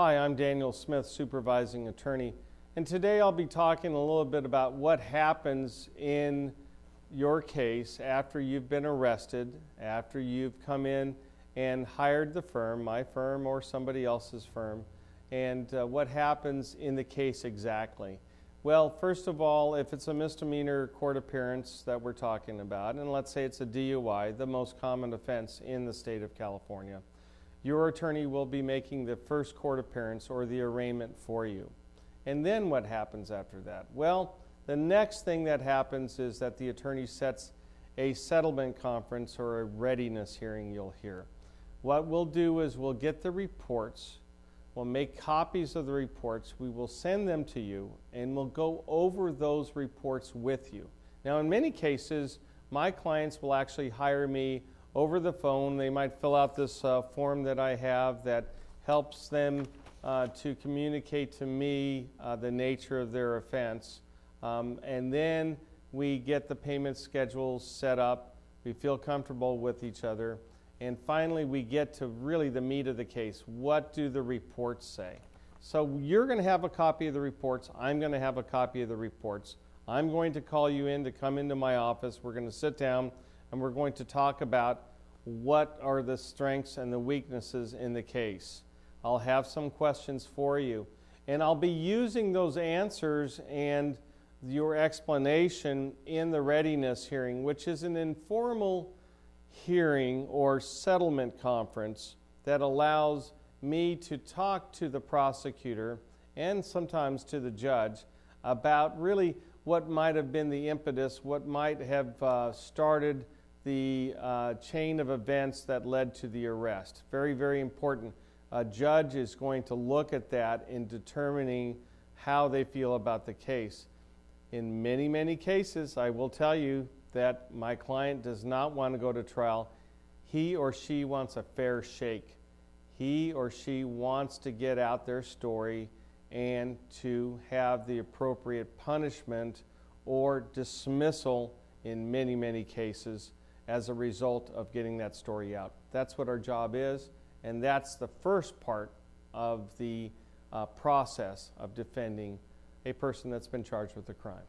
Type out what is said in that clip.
Hi, I'm Daniel Smith, supervising attorney, and today I'll be talking a little bit about what happens in your case after you've been arrested, after you've come in and hired the firm, my firm or somebody else's firm, and uh, what happens in the case exactly. Well, first of all, if it's a misdemeanor court appearance that we're talking about, and let's say it's a DUI, the most common offense in the state of California, your attorney will be making the first court appearance or the arraignment for you. And then what happens after that? Well, the next thing that happens is that the attorney sets a settlement conference or a readiness hearing, you'll hear. What we'll do is we'll get the reports, we'll make copies of the reports, we will send them to you, and we'll go over those reports with you. Now, in many cases, my clients will actually hire me over the phone. They might fill out this uh, form that I have that helps them uh, to communicate to me uh, the nature of their offense. Um, and then we get the payment schedules set up. We feel comfortable with each other. And finally, we get to really the meat of the case. What do the reports say? So you're going to have a copy of the reports. I'm going to have a copy of the reports. I'm going to call you in to come into my office. We're going to sit down and we're going to talk about what are the strengths and the weaknesses in the case. I'll have some questions for you. And I'll be using those answers and your explanation in the readiness hearing, which is an informal hearing or settlement conference that allows me to talk to the prosecutor and sometimes to the judge about really what might have been the impetus, what might have uh, started the uh, chain of events that led to the arrest. Very, very important. A judge is going to look at that in determining how they feel about the case. In many, many cases, I will tell you that my client does not want to go to trial. He or she wants a fair shake. He or she wants to get out their story and to have the appropriate punishment or dismissal in many, many cases as a result of getting that story out. That's what our job is, and that's the first part of the uh, process of defending a person that's been charged with a crime.